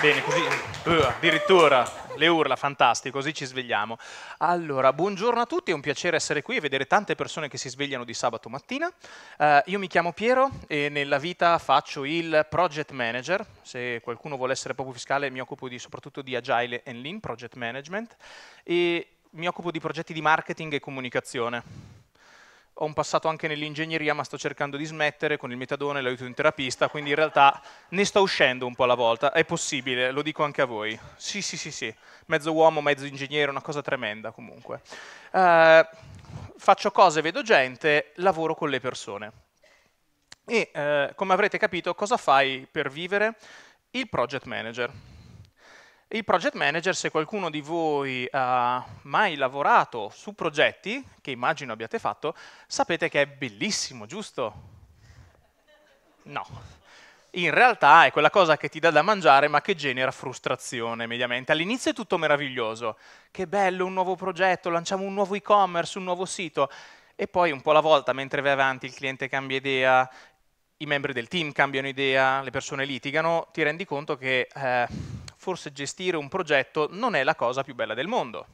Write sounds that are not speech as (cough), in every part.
Bene, così uh, addirittura le urla, fantastico, così ci svegliamo. Allora, buongiorno a tutti, è un piacere essere qui e vedere tante persone che si svegliano di sabato mattina. Uh, io mi chiamo Piero e nella vita faccio il project manager. Se qualcuno vuole essere proprio fiscale, mi occupo di, soprattutto di Agile and Lean, project management, e mi occupo di progetti di marketing e comunicazione ho un passato anche nell'ingegneria, ma sto cercando di smettere con il metadone, l'aiuto in terapista, quindi in realtà ne sto uscendo un po' alla volta. È possibile, lo dico anche a voi. Sì, sì, sì, sì. Mezzo uomo, mezzo ingegnere, una cosa tremenda comunque. Uh, faccio cose, vedo gente, lavoro con le persone. E uh, come avrete capito, cosa fai per vivere? Il project manager. Il project manager, se qualcuno di voi ha mai lavorato su progetti, che immagino abbiate fatto, sapete che è bellissimo, giusto? No. In realtà è quella cosa che ti dà da mangiare ma che genera frustrazione mediamente. All'inizio è tutto meraviglioso, che bello un nuovo progetto, lanciamo un nuovo e-commerce, un nuovo sito, e poi un po' alla volta, mentre vai avanti, il cliente cambia idea, i membri del team cambiano idea, le persone litigano, ti rendi conto che... Eh, forse gestire un progetto non è la cosa più bella del mondo.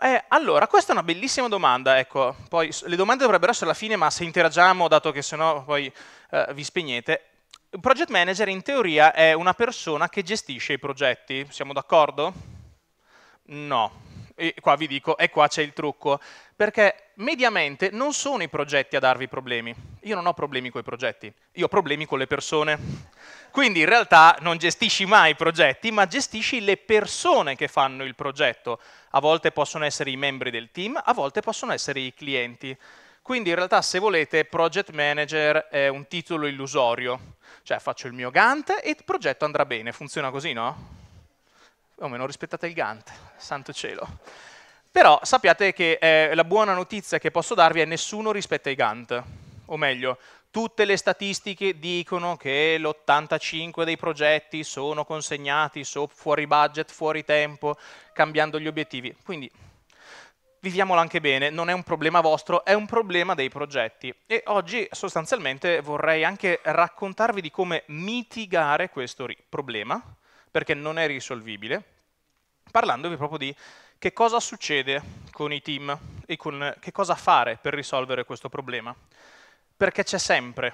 Eh, allora, questa è una bellissima domanda, ecco, poi le domande dovrebbero essere alla fine, ma se interagiamo, dato che sennò poi eh, vi spegnete. Un project manager in teoria è una persona che gestisce i progetti, siamo d'accordo? No, e qua vi dico, e qua c'è il trucco, perché mediamente non sono i progetti a darvi problemi. Io non ho problemi con i progetti, io ho problemi con le persone. Quindi in realtà non gestisci mai i progetti, ma gestisci le persone che fanno il progetto. A volte possono essere i membri del team, a volte possono essere i clienti. Quindi in realtà se volete project manager è un titolo illusorio, cioè faccio il mio Gantt e il progetto andrà bene, funziona così no? O meno rispettate il Gantt, santo cielo. Però sappiate che eh, la buona notizia che posso darvi è nessuno rispetta i Gantt, o meglio, tutte le statistiche dicono che l'85 dei progetti sono consegnati so, fuori budget, fuori tempo, cambiando gli obiettivi. Quindi viviamolo anche bene, non è un problema vostro, è un problema dei progetti. E oggi sostanzialmente vorrei anche raccontarvi di come mitigare questo problema, perché non è risolvibile, parlandovi proprio di che cosa succede con i team e con che cosa fare per risolvere questo problema. Perché c'è sempre,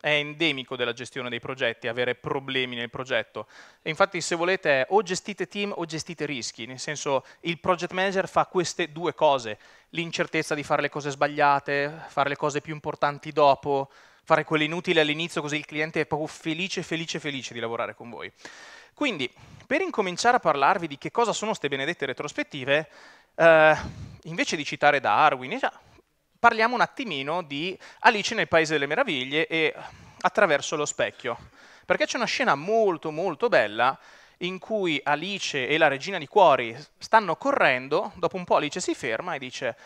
è endemico della gestione dei progetti avere problemi nel progetto. E infatti se volete o gestite team o gestite rischi, nel senso il project manager fa queste due cose, l'incertezza di fare le cose sbagliate, fare le cose più importanti dopo, fare quelle inutili all'inizio così il cliente è proprio felice, felice, felice di lavorare con voi. Quindi, per incominciare a parlarvi di che cosa sono queste benedette retrospettive, eh, invece di citare Darwin, parliamo un attimino di Alice nel Paese delle Meraviglie e attraverso lo specchio. Perché c'è una scena molto molto bella in cui Alice e la regina di cuori stanno correndo, dopo un po' Alice si ferma e dice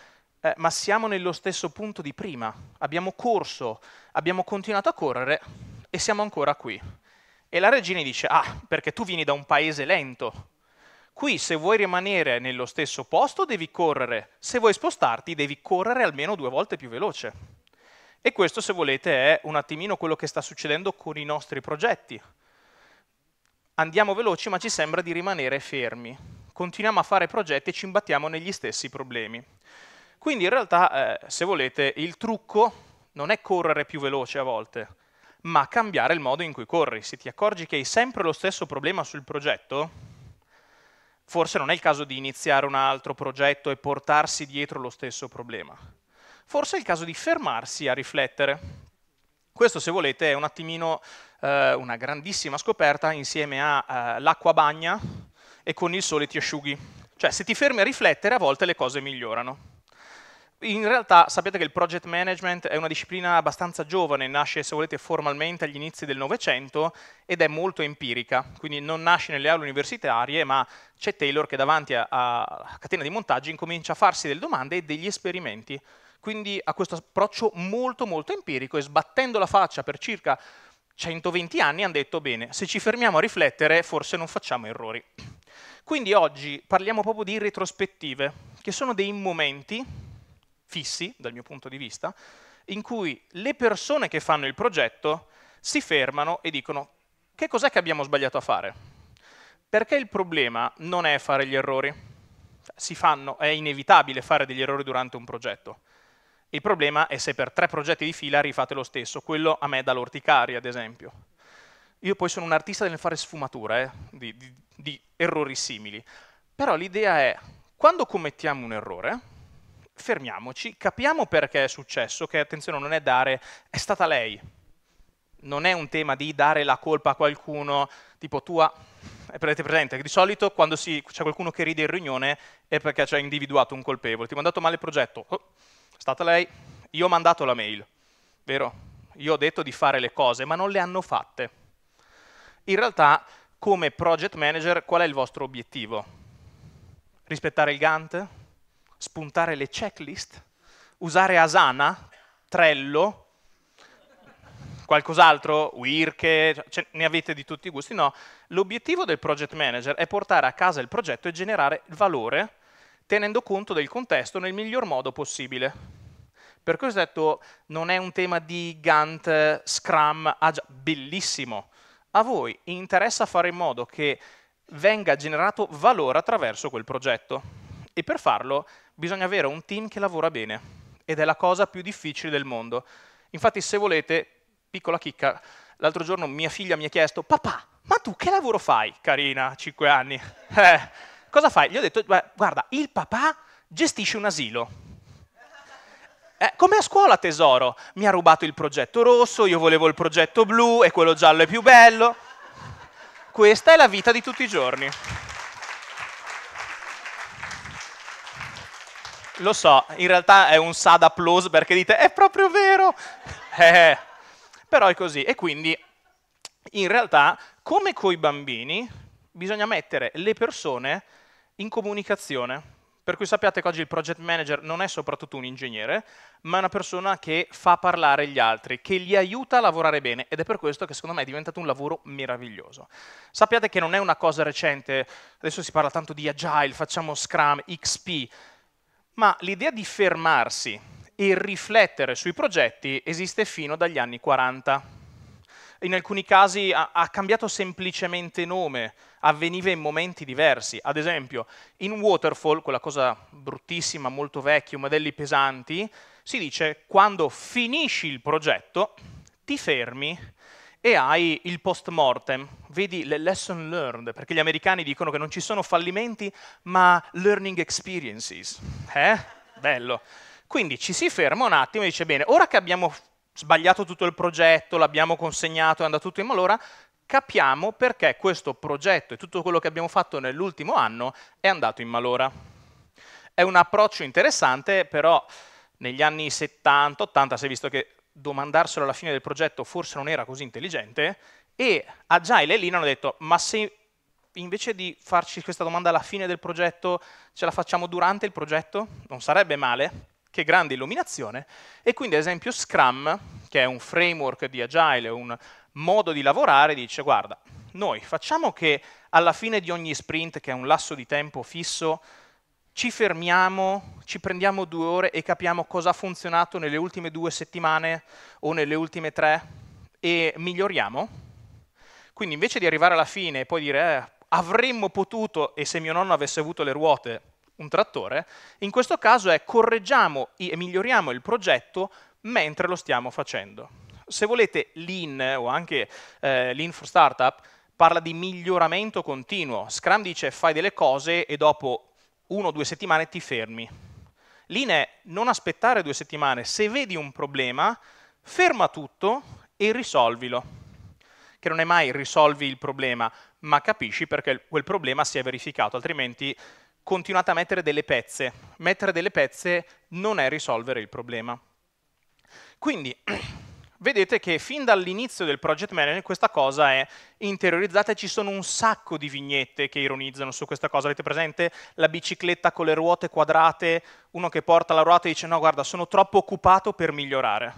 eh, ma siamo nello stesso punto di prima, abbiamo corso, abbiamo continuato a correre e siamo ancora qui. E la regina dice, ah, perché tu vieni da un paese lento. Qui se vuoi rimanere nello stesso posto devi correre, se vuoi spostarti devi correre almeno due volte più veloce. E questo, se volete, è un attimino quello che sta succedendo con i nostri progetti. Andiamo veloci ma ci sembra di rimanere fermi. Continuiamo a fare progetti e ci imbattiamo negli stessi problemi. Quindi in realtà, eh, se volete, il trucco non è correre più veloce a volte, ma cambiare il modo in cui corri. Se ti accorgi che hai sempre lo stesso problema sul progetto, forse non è il caso di iniziare un altro progetto e portarsi dietro lo stesso problema. Forse è il caso di fermarsi a riflettere. Questo, se volete, è un attimino eh, una grandissima scoperta insieme all'acqua eh, bagna e con il sole ti asciughi. Cioè, se ti fermi a riflettere, a volte le cose migliorano in realtà sapete che il project management è una disciplina abbastanza giovane, nasce se volete formalmente agli inizi del Novecento ed è molto empirica, quindi non nasce nelle aule universitarie, ma c'è Taylor che davanti a, catena di montaggi incomincia a farsi delle domande e degli esperimenti. Quindi ha questo approccio molto molto empirico e sbattendo la faccia per circa 120 anni hanno detto bene, se ci fermiamo a riflettere forse non facciamo errori. Quindi oggi parliamo proprio di retrospettive, che sono dei momenti fissi dal mio punto di vista, in cui le persone che fanno il progetto si fermano e dicono che cos'è che abbiamo sbagliato a fare? Perché il problema non è fare gli errori. Si fanno, è inevitabile fare degli errori durante un progetto. Il problema è se per tre progetti di fila rifate lo stesso. Quello a me dà l'orticaria, ad esempio. Io poi sono un artista nel fare sfumature eh, di, di, di errori simili. Però l'idea è, quando commettiamo un errore, fermiamoci, capiamo perché è successo, che attenzione non è dare, è stata lei. Non è un tema di dare la colpa a qualcuno, tipo tua, avete presente di solito quando c'è qualcuno che ride in riunione è perché ci ha individuato un colpevole, ti ho mandato male il progetto, oh, è stata lei, io ho mandato la mail, vero? Io ho detto di fare le cose, ma non le hanno fatte. In realtà, come project manager, qual è il vostro obiettivo? Rispettare il Gantt? Spuntare le checklist? Usare Asana? Trello? qualcos'altro, Wirke, cioè, ne avete di tutti i gusti, no. L'obiettivo del project manager è portare a casa il progetto e generare valore tenendo conto del contesto nel miglior modo possibile. Per questo ho detto, non è un tema di Gantt, Scrum, Agile, bellissimo. A voi interessa fare in modo che venga generato valore attraverso quel progetto. E per farlo bisogna avere un team che lavora bene. Ed è la cosa più difficile del mondo. Infatti, se volete, piccola chicca, l'altro giorno mia figlia mi ha chiesto, papà, ma tu che lavoro fai, carina, 5 anni? (laughs) Eh, cosa fai? Gli ho detto, guarda, il papà gestisce un asilo. Eh, come a scuola, tesoro. Mi ha rubato il progetto rosso, io volevo il progetto blu e quello giallo è più bello. Questa è la vita di tutti i giorni. Lo so, in realtà è un sad applause perché dite, è proprio vero. (laughs) Eh, però è così. E quindi, in realtà, come coi bambini, bisogna mettere le persone in comunicazione. Per cui sappiate che oggi il project manager non è soprattutto un ingegnere, ma è una persona che fa parlare gli altri, che li aiuta a lavorare bene ed è per questo che secondo me è diventato un lavoro meraviglioso. Sappiate che non è una cosa recente, adesso si parla tanto di agile, facciamo Scrum, XP, ma l'idea di fermarsi e riflettere sui progetti esiste fino dagli anni 40 in alcuni casi ha, ha, cambiato semplicemente nome, avveniva in momenti diversi. Ad esempio, in Waterfall, quella cosa bruttissima, molto vecchia, modelli pesanti, si dice quando finisci il progetto, ti fermi e hai il post mortem, vedi le lesson learned, perché gli americani dicono che non ci sono fallimenti, ma learning experiences. Eh? Bello. Quindi ci si ferma un attimo e dice, bene, ora che abbiamo sbagliato tutto il progetto, l'abbiamo consegnato, è andato tutto in malora, capiamo perché questo progetto e tutto quello che abbiamo fatto nell'ultimo anno è andato in malora. È un approccio interessante, però negli anni 70-80 si è visto che domandarselo alla fine del progetto forse non era così intelligente e Agile e Lean hanno detto ma se invece di farci questa domanda alla fine del progetto ce la facciamo durante il progetto? Non sarebbe male? che grande illuminazione, e quindi ad esempio Scrum, che è un framework di Agile, un modo di lavorare, dice guarda, noi facciamo che alla fine di ogni sprint, che è un lasso di tempo fisso, ci fermiamo, ci prendiamo due ore e capiamo cosa ha funzionato nelle ultime due settimane o nelle ultime tre e miglioriamo. Quindi invece di arrivare alla fine e poi dire eh, avremmo potuto, e se mio nonno avesse avuto le ruote, un trattore, in questo caso è correggiamo e miglioriamo il progetto mentre lo stiamo facendo. Se volete Lean o anche eh, Lean for Startup parla di miglioramento continuo. Scrum dice fai delle cose e dopo uno o due settimane ti fermi. Lean è non aspettare due settimane, se vedi un problema ferma tutto e risolvilo che non è mai risolvi il problema, ma capisci perché quel problema si è verificato, altrimenti continuate a mettere delle pezze. Mettere delle pezze non è risolvere il problema. Quindi, (clears throat) vedete che fin dall'inizio del project management questa cosa è interiorizzata e ci sono un sacco di vignette che ironizzano su questa cosa. Avete presente la bicicletta con le ruote quadrate, uno che porta la ruota e dice no guarda sono troppo occupato per migliorare.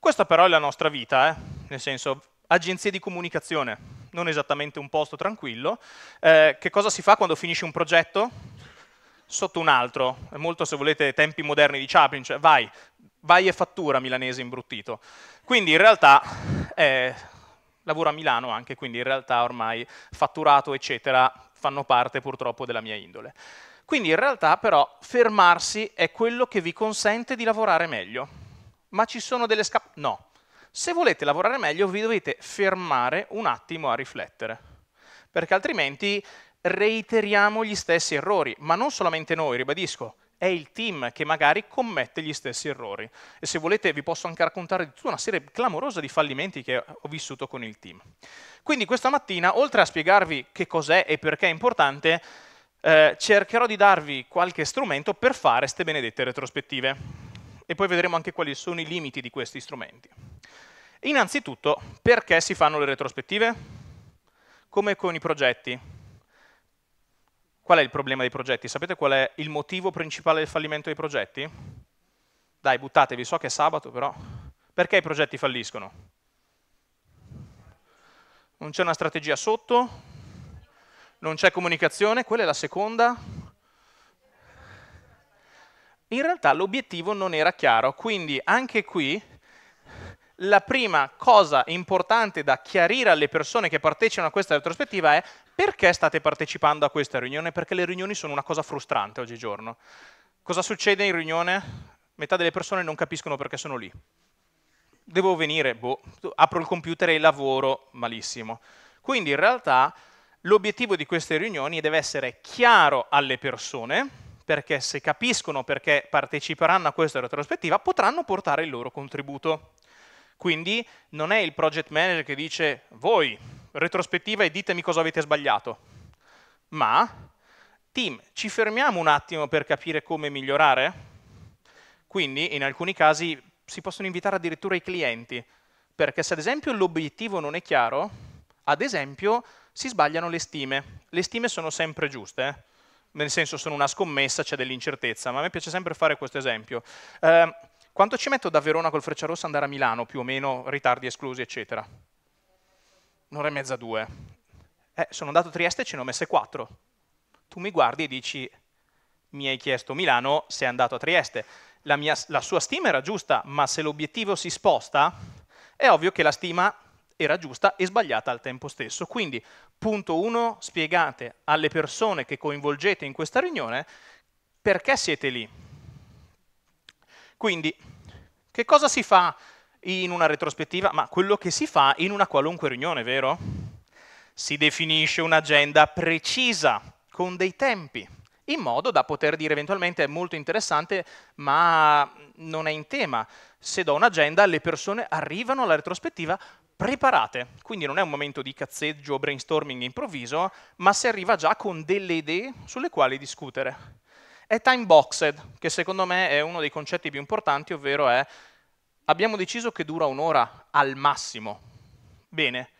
Questa però è la nostra vita, eh? nel senso agenzie di comunicazione, non esattamente un posto tranquillo. Eh, che cosa si fa quando finisce un progetto? Sotto un altro, è molto se volete tempi moderni di Chaplin, cioè vai, vai e fattura milanese imbruttito. Quindi in realtà eh, lavoro a Milano anche, quindi in realtà ormai fatturato eccetera fanno parte purtroppo della mia indole. Quindi in realtà però fermarsi è quello che vi consente di lavorare meglio. Ma ci sono delle scappate? No. Se volete lavorare meglio vi dovete fermare un attimo a riflettere, perché altrimenti reiteriamo gli stessi errori, ma non solamente noi, ribadisco, è il team che magari commette gli stessi errori. E se volete vi posso anche raccontare di tutta una serie clamorosa di fallimenti che ho vissuto con il team. Quindi questa mattina, oltre a spiegarvi che cos'è e perché è importante, eh, cercherò di darvi qualche strumento per fare queste benedette retrospettive. E poi vedremo anche quali sono i limiti di questi strumenti. Innanzitutto, perché si fanno le retrospettive? Come con i progetti Qual è il problema dei progetti? Sapete qual è il motivo principale del fallimento dei progetti? Dai, buttatevi, so che è sabato, però. Perché i progetti falliscono? Non c'è una strategia sotto? Non c'è comunicazione? Quella è la seconda? In realtà l'obiettivo non era chiaro, quindi anche qui la prima cosa importante da chiarire alle persone che partecipano a questa retrospettiva è perché state partecipando a questa riunione? Perché le riunioni sono una cosa frustrante oggigiorno. Cosa succede in riunione? Metà delle persone non capiscono perché sono lì. Devo venire, boh, apro il computer e lavoro malissimo. Quindi in realtà l'obiettivo di queste riunioni deve essere chiaro alle persone, perché se capiscono perché parteciperanno a questa retrospettiva potranno portare il loro contributo. Quindi non è il project manager che dice voi, retrospettiva e ditemi cosa avete sbagliato, ma team, ci fermiamo un attimo per capire come migliorare? Quindi in alcuni casi si possono invitare addirittura i clienti, perché se ad esempio l'obiettivo non è chiaro, ad esempio si sbagliano le stime. Le stime sono sempre giuste, eh? nel senso sono una scommessa, c'è dell'incertezza, ma a me piace sempre fare questo esempio. Eh, quanto ci metto da Verona col Frecciarossa andare a Milano, più o meno, ritardi esclusi, eccetera? Un'ora e mezza, due. Eh, sono andato a Trieste e ce ne ho messe quattro. Tu mi guardi e dici, mi hai chiesto Milano, sei andato a Trieste. La, mia, la sua stima era giusta, ma se l'obiettivo si sposta, è ovvio che la stima era giusta e sbagliata al tempo stesso. Quindi, punto uno, spiegate alle persone che coinvolgete in questa riunione perché siete lì quindi, che cosa si fa in una retrospettiva? Ma quello che si fa in una qualunque riunione, vero? Si definisce un'agenda precisa, con dei tempi, in modo da poter dire eventualmente è molto interessante, ma non è in tema. Se do un'agenda, le persone arrivano alla retrospettiva preparate, quindi non è un momento di cazzeggio o brainstorming improvviso, ma si arriva già con delle idee sulle quali discutere è time boxed, che secondo me è uno dei concetti più importanti, ovvero è abbiamo deciso che dura un'ora al massimo. Bene,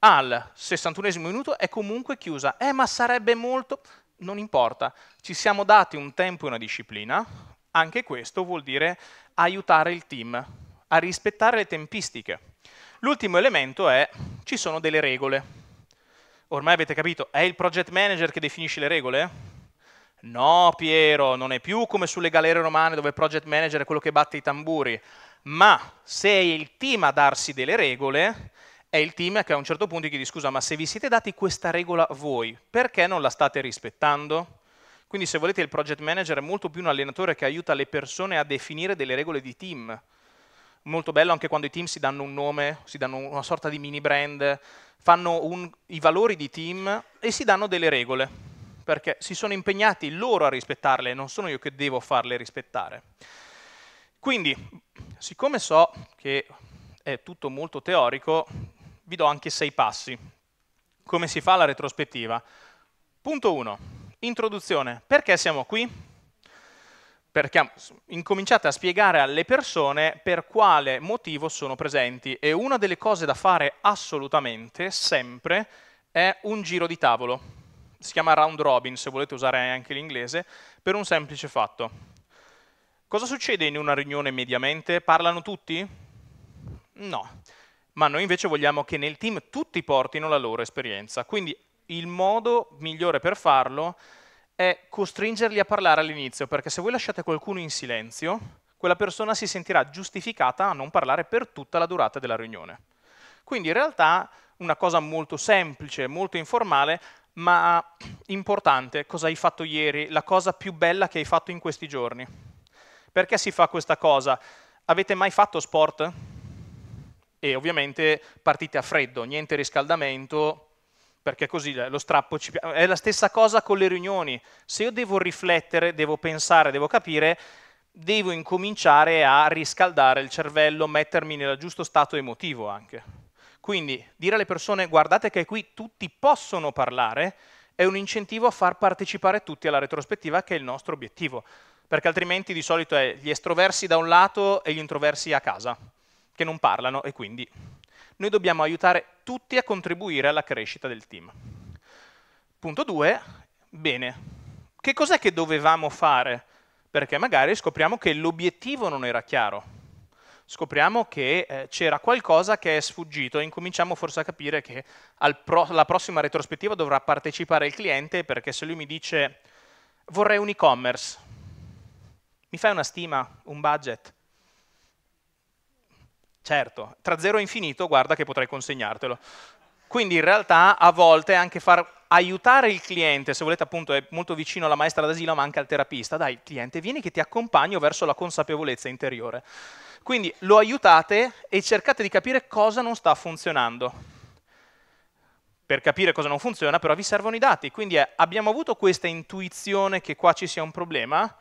al 61 minuto è comunque chiusa. Eh, ma sarebbe molto... Non importa, ci siamo dati un tempo e una disciplina, anche questo vuol dire aiutare il team a rispettare le tempistiche. L'ultimo elemento è, ci sono delle regole. Ormai avete capito, è il project manager che definisce le regole? No, Piero, non è più come sulle galere romane dove il project manager è quello che batte i tamburi, ma se è il team a darsi delle regole, è il team che a un certo punto chiede scusa, ma se vi siete dati questa regola voi, perché non la state rispettando? Quindi se volete il project manager è molto più un allenatore che aiuta le persone a definire delle regole di team. Molto bello anche quando i team si danno un nome, si danno una sorta di mini brand, fanno un, i valori di team e si danno delle regole perché si sono impegnati loro a rispettarle, non sono io che devo farle rispettare. Quindi, siccome so che è tutto molto teorico, vi do anche sei passi. Come si fa la retrospettiva? Punto 1. Introduzione. Perché siamo qui? Perché incominciate a spiegare alle persone per quale motivo sono presenti e una delle cose da fare assolutamente, sempre, è un giro di tavolo si chiama round robin, se volete usare anche l'inglese, per un semplice fatto. Cosa succede in una riunione mediamente? Parlano tutti? No. Ma noi invece vogliamo che nel team tutti portino la loro esperienza. Quindi il modo migliore per farlo è costringerli a parlare all'inizio, perché se voi lasciate qualcuno in silenzio, quella persona si sentirà giustificata a non parlare per tutta la durata della riunione. Quindi in realtà una cosa molto semplice, molto informale, ma importante, cosa hai fatto ieri, la cosa più bella che hai fatto in questi giorni. Perché si fa questa cosa? Avete mai fatto sport? E ovviamente partite a freddo, niente riscaldamento, perché così lo strappo ci piace. È la stessa cosa con le riunioni. Se io devo riflettere, devo pensare, devo capire, devo incominciare a riscaldare il cervello, mettermi nel giusto stato emotivo anche. Quindi dire alle persone guardate che qui tutti possono parlare è un incentivo a far partecipare tutti alla retrospettiva che è il nostro obiettivo, perché altrimenti di solito è gli estroversi da un lato e gli introversi a casa, che non parlano e quindi noi dobbiamo aiutare tutti a contribuire alla crescita del team. Punto 2, bene, che cos'è che dovevamo fare? Perché magari scopriamo che l'obiettivo non era chiaro scopriamo che eh, c'era qualcosa che è sfuggito e incominciamo forse a capire che alla prossima retrospettiva dovrà partecipare il cliente perché se lui mi dice vorrei un e-commerce, mi fai una stima, un budget? Certo, tra zero e infinito guarda che potrei consegnartelo. Quindi in realtà a volte anche far aiutare il cliente, se volete appunto è molto vicino alla maestra d'asilo ma anche al terapista, dai cliente vieni che ti accompagno verso la consapevolezza interiore. Quindi lo aiutate e cercate di capire cosa non sta funzionando. Per capire cosa non funziona però vi servono i dati, quindi è, abbiamo avuto questa intuizione che qua ci sia un problema,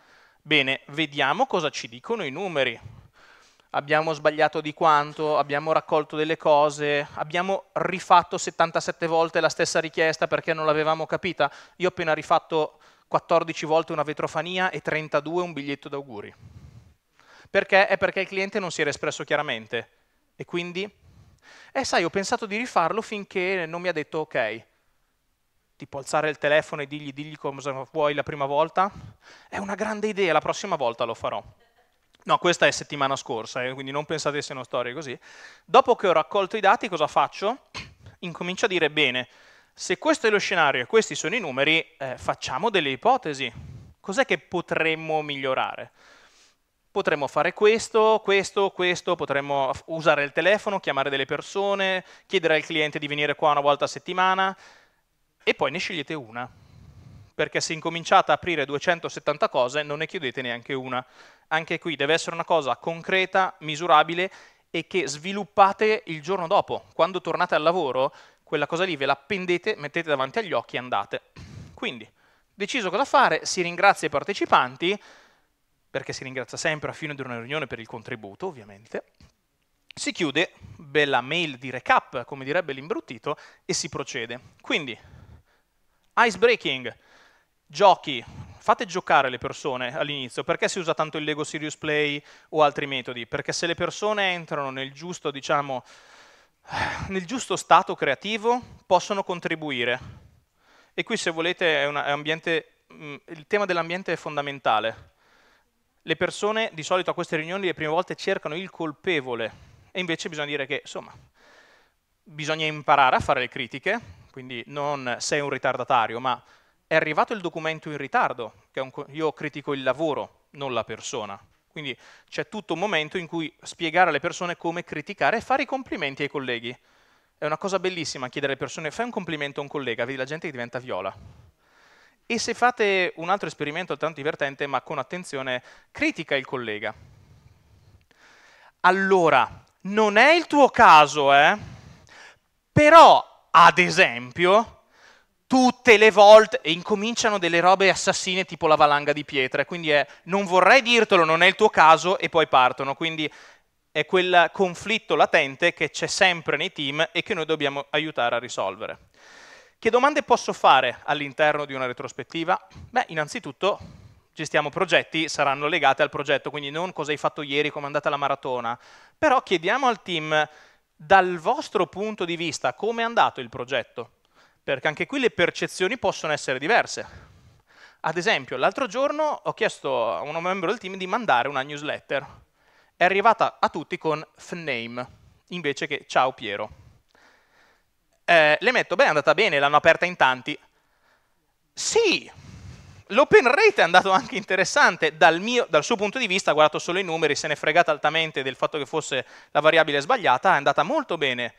bene, vediamo cosa ci dicono i numeri. Abbiamo sbagliato di quanto, abbiamo raccolto delle cose, abbiamo rifatto 77 volte la stessa richiesta perché non l'avevamo capita. Io ho appena rifatto 14 volte una vetrofania e 32 un biglietto d'auguri. Perché? È perché il cliente non si era espresso chiaramente. E quindi? Eh sai, ho pensato di rifarlo finché non mi ha detto ok. Tipo alzare il telefono e digli, digli cosa vuoi la prima volta? È una grande idea, la prossima volta lo farò. No, questa è settimana scorsa, eh, quindi non pensate siano storie così. Dopo che ho raccolto i dati, cosa faccio? Incomincio a dire, bene, se questo è lo scenario e questi sono i numeri, eh, facciamo delle ipotesi. Cos'è che potremmo migliorare? Potremmo fare questo, questo, questo, potremmo usare il telefono, chiamare delle persone, chiedere al cliente di venire qua una volta a settimana e poi ne scegliete una. Perché se incominciate a aprire 270 cose non ne chiudete neanche una. Anche qui deve essere una cosa concreta, misurabile e che sviluppate il giorno dopo. Quando tornate al lavoro, quella cosa lì ve la appendete, mettete davanti agli occhi e andate. Quindi, deciso cosa fare, si ringrazia i partecipanti, perché si ringrazia sempre a fine di una riunione per il contributo, ovviamente. Si chiude, bella mail di recap, come direbbe l'imbruttito, e si procede. Quindi, ice breaking, giochi, fate giocare le persone all'inizio. Perché si usa tanto il Lego Serious Play o altri metodi? Perché se le persone entrano nel giusto, diciamo, nel giusto stato creativo, possono contribuire. E qui, se volete, è una, è ambiente, mm, il tema dell'ambiente è fondamentale le persone di solito a queste riunioni le prime volte cercano il colpevole e invece bisogna dire che insomma bisogna imparare a fare le critiche, quindi non sei un ritardatario, ma è arrivato il documento in ritardo, un, io critico il lavoro, non la persona. Quindi c'è tutto un momento in cui spiegare alle persone come criticare e fare i complimenti ai colleghi. È una cosa bellissima chiedere alle persone fai un complimento a un collega, vedi la gente che diventa viola. E se fate un altro esperimento altrettanto divertente, ma con attenzione, critica il collega. Allora, non è il tuo caso, eh? Però, ad esempio, tutte le volte e incominciano delle robe assassine tipo la valanga di pietre, quindi è non vorrei dirtelo, non è il tuo caso e poi partono, quindi è quel conflitto latente che c'è sempre nei team e che noi dobbiamo aiutare a risolvere. Che domande posso fare all'interno di una retrospettiva? Beh, innanzitutto gestiamo progetti, saranno legate al progetto, quindi non cosa hai fatto ieri, come è andata la maratona, però chiediamo al team dal vostro punto di vista come è andato il progetto, perché anche qui le percezioni possono essere diverse. Ad esempio, l'altro giorno ho chiesto a un membro del team di mandare una newsletter. È arrivata a tutti con FNAME, invece che ciao Piero eh, le metto, beh è andata bene, l'hanno aperta in tanti. Sì, L'open rate è andato anche interessante, dal, mio, dal, suo punto di vista, ha guardato solo i numeri, se ne è fregata altamente del fatto che fosse la variabile sbagliata, è andata molto bene.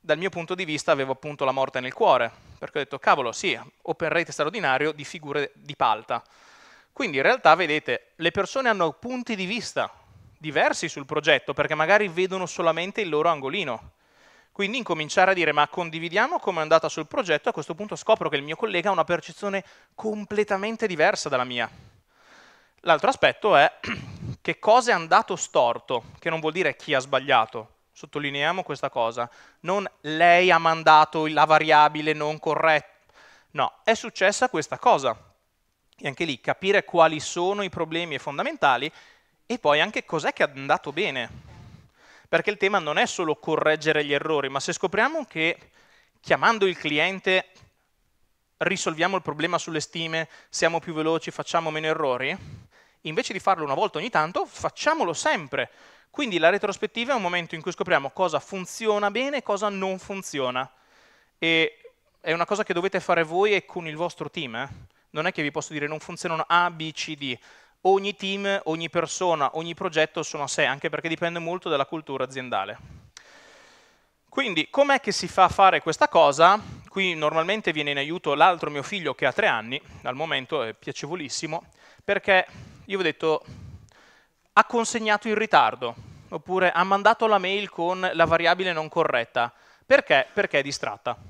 Dal mio punto di vista avevo appunto la morte nel cuore, perché ho detto, cavolo, sì, open rate straordinario di figure di palta. Quindi in realtà, vedete, le persone hanno punti di vista diversi sul progetto, perché magari vedono solamente il loro angolino. Quindi incominciare a dire ma condividiamo come è andata sul progetto, a questo punto scopro che il mio collega ha una percezione completamente diversa dalla mia. L'altro aspetto è (clears throat) che cosa è andato storto, che non vuol dire chi ha sbagliato, sottolineiamo questa cosa, non lei ha mandato la variabile non corretta, no, è successa questa cosa. E anche lì capire quali sono i problemi fondamentali e poi anche cos'è che è andato bene perché il tema non è solo correggere gli errori, ma se scopriamo che chiamando il cliente risolviamo il problema sulle stime, siamo più veloci, facciamo meno errori, invece di farlo una volta ogni tanto, facciamolo sempre. Quindi la retrospettiva è un momento in cui scopriamo cosa funziona bene e cosa non funziona. E è una cosa che dovete fare voi e con il vostro team. Eh? Non è che vi posso dire non funzionano A, B, C, D ogni team, ogni persona, ogni progetto sono a sé, anche perché dipende molto dalla cultura aziendale. Quindi, com'è che si fa a fare questa cosa? Qui normalmente viene in aiuto l'altro mio figlio che ha tre anni, al momento è piacevolissimo, perché io ho detto, ha consegnato in ritardo, oppure ha mandato la mail con la variabile non corretta. Perché? Perché è distratta.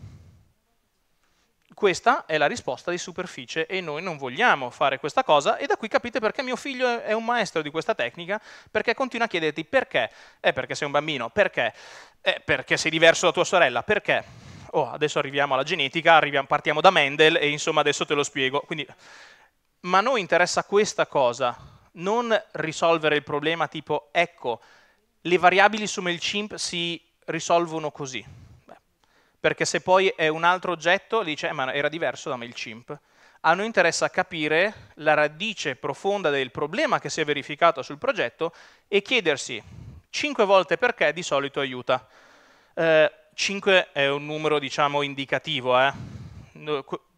Questa è la risposta di superficie e noi non vogliamo fare questa cosa e da qui capite perché mio figlio è un maestro di questa tecnica, perché continua a chiederti perché? È perché sei un bambino, perché? È perché sei diverso da tua sorella, perché? Oh, adesso arriviamo alla genetica, arriviamo, partiamo da Mendel e insomma adesso te lo spiego. Quindi, ma a noi interessa questa cosa, non risolvere il problema tipo ecco, le variabili su MailChimp si risolvono così perché se poi è un altro oggetto, dice, eh, ma era diverso da MailChimp. A noi interessa capire la radice profonda del problema che si è verificato sul progetto e chiedersi 5 volte perché di solito aiuta. Eh, 5 è un numero, diciamo, indicativo, eh?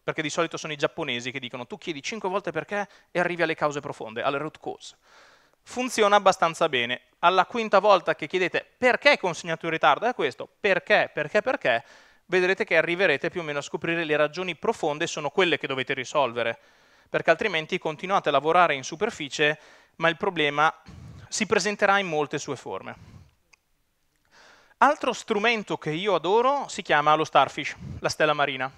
perché di solito sono i giapponesi che dicono tu chiedi 5 volte perché e arrivi alle cause profonde, alle root cause. Funziona abbastanza bene. Alla quinta volta che chiedete perché è consegnato in ritardo, è questo, perché, perché, perché, vedrete che arriverete più o meno a scoprire le ragioni profonde sono quelle che dovete risolvere, perché altrimenti continuate a lavorare in superficie, ma il problema si presenterà in molte sue forme. Altro strumento che io adoro si chiama lo Starfish, la stella marina,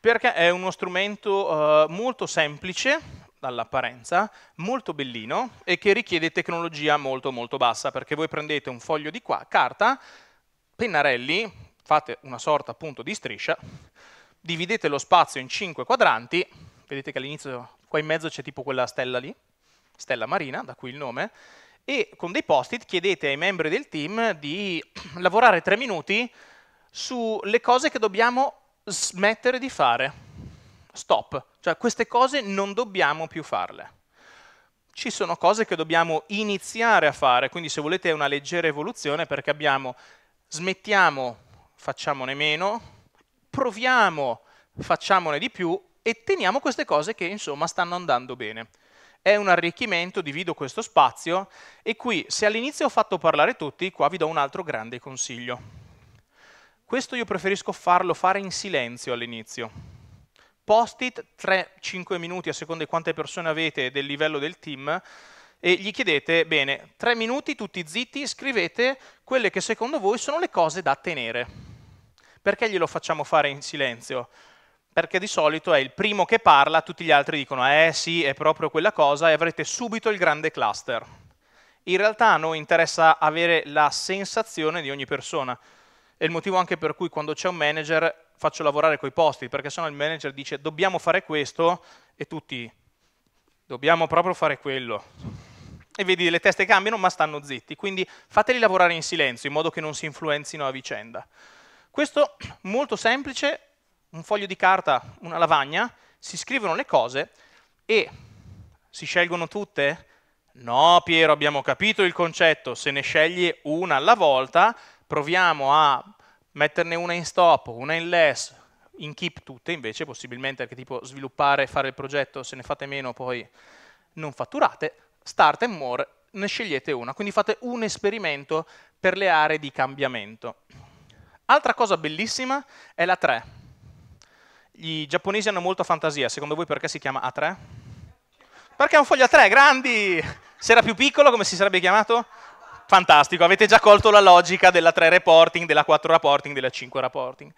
perché è uno strumento uh, molto semplice dall'apparenza, molto bellino e che richiede tecnologia molto molto bassa, perché voi prendete un foglio di qua, carta, pennarelli, fate una sorta appunto di striscia, dividete lo spazio in cinque quadranti, vedete che all'inizio qua in mezzo c'è tipo quella stella lì, stella marina, da cui il nome, e con dei post-it chiedete ai membri del team di (clears throat) lavorare tre minuti sulle cose che dobbiamo smettere di fare. Stop, cioè queste cose non dobbiamo più farle. Ci sono cose che dobbiamo iniziare a fare, quindi se volete è una leggera evoluzione perché abbiamo smettiamo facciamone meno, proviamo, facciamone di più e teniamo queste cose che insomma stanno andando bene. È un arricchimento, divido questo spazio e qui se all'inizio ho fatto parlare tutti, qua vi do un altro grande consiglio. Questo io preferisco farlo fare in silenzio all'inizio. Post-it 3-5 minuti a seconda di quante persone avete del livello del team e gli chiedete, bene, 3 minuti tutti zitti, scrivete quelle che secondo voi sono le cose da tenere. Perché glielo facciamo fare in silenzio? Perché di solito è il primo che parla, tutti gli altri dicono eh sì, è proprio quella cosa e avrete subito il grande cluster. In realtà a noi interessa avere la sensazione di ogni persona. È il motivo anche per cui quando c'è un manager faccio lavorare coi posti, perché sennò il manager dice dobbiamo fare questo e tutti dobbiamo proprio fare quello. E vedi, le teste cambiano ma stanno zitti, quindi fateli lavorare in silenzio in modo che non si influenzino a vicenda. Questo molto semplice, un foglio di carta, una lavagna, si scrivono le cose e si scelgono tutte? No Piero, abbiamo capito il concetto, se ne scegli una alla volta, proviamo a metterne una in stop, una in less, in keep tutte invece, possibilmente anche tipo sviluppare fare il progetto, se ne fate meno poi non fatturate, start and more, ne scegliete una, quindi fate un esperimento per le aree di cambiamento. Altra cosa bellissima è la 3. I giapponesi hanno molta fantasia, secondo voi perché si chiama A3? Perché è un foglio A3, grandi! Se era più piccolo come si sarebbe chiamato? Fantastico, avete già colto la logica della 3 reporting, della 4 reporting, della 5 reporting.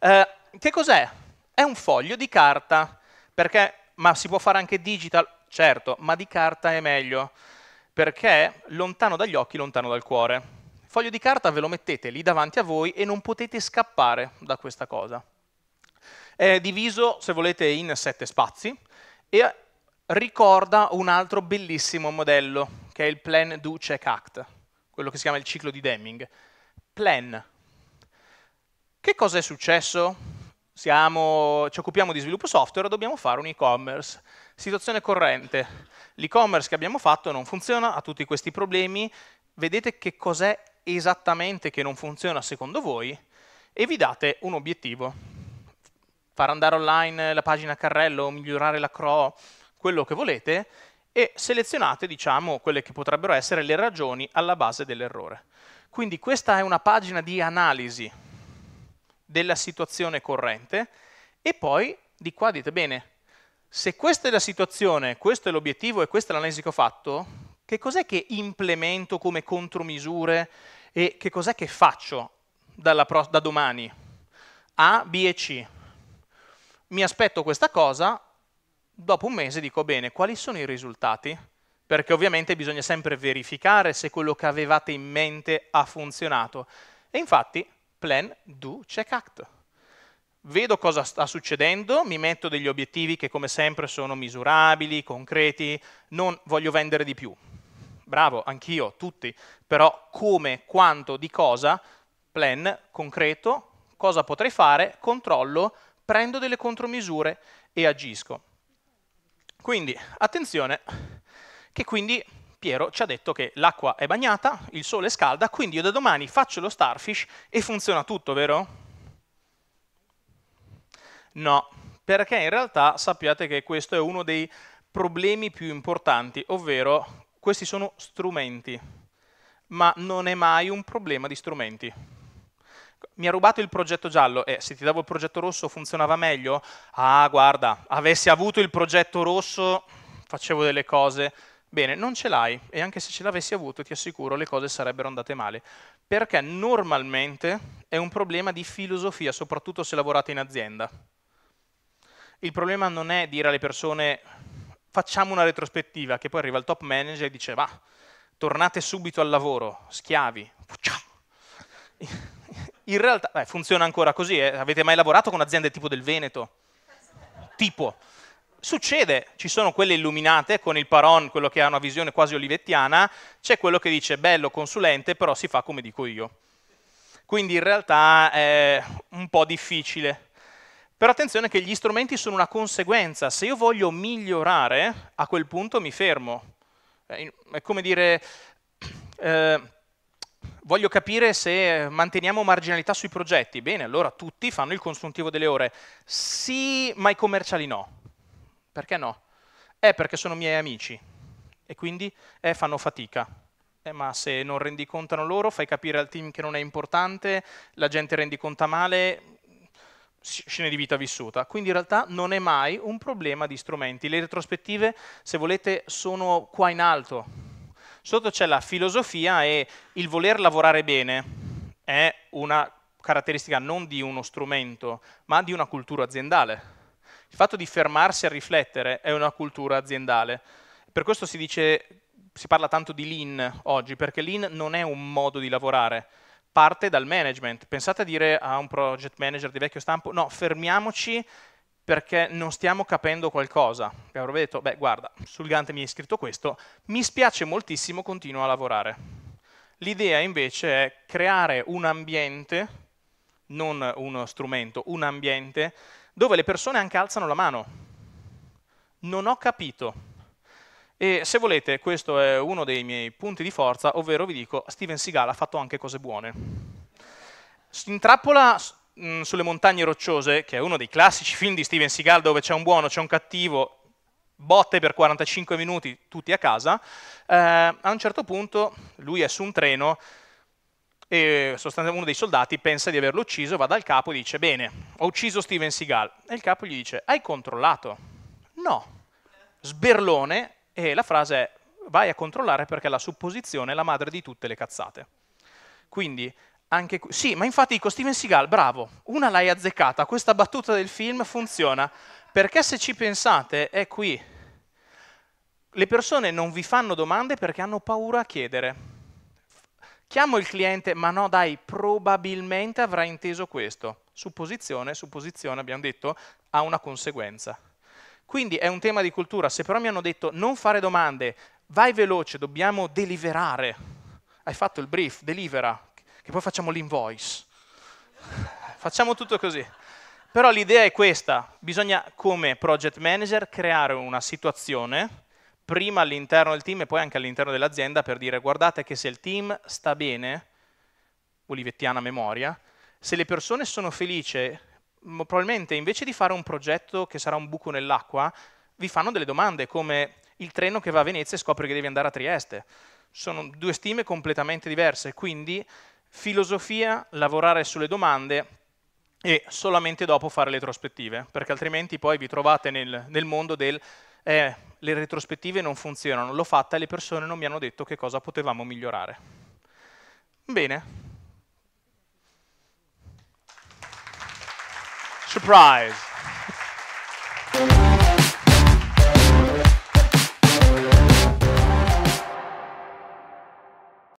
Eh, che cos'è? È un foglio di carta, perché, ma si può fare anche digital, certo, ma di carta è meglio, perché lontano dagli occhi, lontano dal cuore. Foglio di carta ve lo mettete lì davanti a voi e non potete scappare da questa cosa. È diviso, se volete, in sette spazi e ricorda un altro bellissimo modello, che è il Plan Do Check Act, quello che si chiama il ciclo di Deming. Plan. Che cosa è successo? siamo, ci occupiamo di sviluppo software, dobbiamo fare un e-commerce. Situazione corrente, l'e-commerce che abbiamo fatto non funziona, ha tutti questi problemi, vedete che cos'è esattamente che non funziona secondo voi e vi date un obiettivo. Far andare online la pagina carrello, migliorare la CRO, quello che volete, e selezionate diciamo, quelle che potrebbero essere le ragioni alla base dell'errore. Quindi questa è una pagina di analisi della situazione corrente e poi di qua dite bene, se questa è la situazione, questo è l'obiettivo e questa è l'analisi che ho fatto, che cos'è che implemento come contromisure e che cos'è che faccio pro- da domani? A, B e C. Mi aspetto questa cosa, dopo un mese dico bene, quali sono i risultati? Perché ovviamente bisogna sempre verificare se quello che avevate in mente ha funzionato. E infatti plan, do, check, act. Vedo cosa sta succedendo, mi metto degli obiettivi che come sempre sono misurabili, concreti, non voglio vendere di più. Bravo, anch'io, tutti, però come, quanto, di cosa, plan, concreto, cosa potrei fare, controllo, prendo delle contromisure e agisco. Quindi, attenzione, che quindi Piero ci ha detto che l'acqua è bagnata, il sole scalda, quindi io da domani faccio lo starfish e funziona tutto, vero? No, perché in realtà sappiate che questo è uno dei problemi più importanti, ovvero questi sono strumenti, ma non è mai un problema di strumenti. Mi ha rubato il progetto giallo e eh, se ti davo il progetto rosso funzionava meglio? Ah, guarda, avessi avuto il progetto rosso facevo delle cose Bene, non ce l'hai e anche se ce l'avessi avuto ti assicuro le cose sarebbero andate male, perché normalmente è un problema di filosofia, soprattutto se lavorate in azienda. Il problema non è dire alle persone facciamo una retrospettiva, che poi arriva il top manager e dice va, tornate subito al lavoro, schiavi. In realtà beh, funziona ancora così, eh? avete mai lavorato con aziende tipo del Veneto? Tipo, Succede, ci sono quelle illuminate con il paron, quello che ha una visione quasi olivettiana, c'è quello che dice bello consulente, però si fa come dico io. Quindi in realtà è un po' difficile. Però attenzione che gli strumenti sono una conseguenza, se io voglio migliorare, a quel punto mi fermo. È come dire, eh, voglio capire se manteniamo marginalità sui progetti. Bene, allora tutti fanno il consuntivo delle ore. Sì, ma i commerciali no. Perché no? È perché sono miei amici e quindi eh, fanno fatica. Eh, ma se non rendi contano loro, fai capire al team che non è importante, la gente rendi conta male, scene di vita vissuta. Quindi in realtà non è mai un problema di strumenti. Le retrospettive, se volete, sono qua in alto. Sotto c'è la filosofia e il voler lavorare bene è una caratteristica non di uno strumento, ma di una cultura aziendale. Il fatto di fermarsi a riflettere è una cultura aziendale. Per questo si dice, si parla tanto di lean oggi, perché lean non è un modo di lavorare, parte dal management. Pensate a dire a un project manager di vecchio stampo, no, fermiamoci perché non stiamo capendo qualcosa. E avrò detto, beh guarda, sul Gantt mi hai scritto questo, mi spiace moltissimo, continuo a lavorare. L'idea invece è creare un ambiente, non uno strumento, un ambiente dove le persone anche alzano la mano. Non ho capito. E se volete, questo è uno dei miei punti di forza, ovvero vi dico, Steven Seagal ha fatto anche cose buone. Si intrappola mh, sulle montagne rocciose, che è uno dei classici film di Steven Seagal dove c'è un buono, c'è un cattivo, botte per 45 minuti, tutti a casa, eh, a un certo punto lui è su un treno e sostanzialmente uno dei soldati pensa di averlo ucciso, va dal capo e dice bene, ho ucciso Steven Seagal. E il capo gli dice hai controllato? No. Sberlone e la frase è vai a controllare perché la supposizione è la madre di tutte le cazzate. Quindi anche qui, sì, ma infatti dico Steven Seagal, bravo, una l'hai azzeccata, questa battuta del film funziona, perché se ci pensate è qui. Le persone non vi fanno domande perché hanno paura a chiedere. Chiamo il cliente, ma no dai, probabilmente avrà inteso questo. Supposizione, supposizione, abbiamo detto, ha una conseguenza. Quindi è un tema di cultura. Se però mi hanno detto non fare domande, vai veloce, dobbiamo deliverare. Hai fatto il brief, delivera, che poi facciamo l'invoice. Facciamo tutto così. Però l'idea è questa, bisogna come project manager creare una situazione prima all'interno del team e poi anche all'interno dell'azienda per dire guardate che se il team sta bene, olivettiana memoria, se le persone sono felici, probabilmente invece di fare un progetto che sarà un buco nell'acqua, vi fanno delle domande come il treno che va a Venezia e scopre che devi andare a Trieste. Sono due stime completamente diverse, quindi filosofia, lavorare sulle domande e solamente dopo fare le retrospettive, perché altrimenti poi vi trovate nel, nel mondo del eh, le retrospettive non funzionano, l'ho fatta e le persone non mi hanno detto che cosa potevamo migliorare. Bene. Surprise!